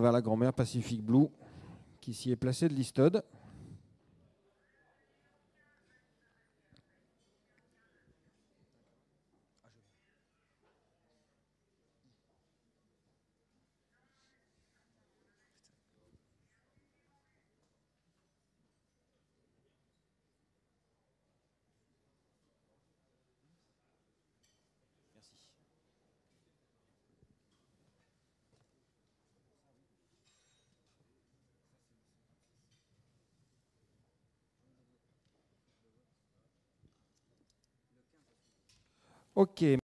vers la grand-mère Pacific Blue qui s'y est placée de l'istode. Ok.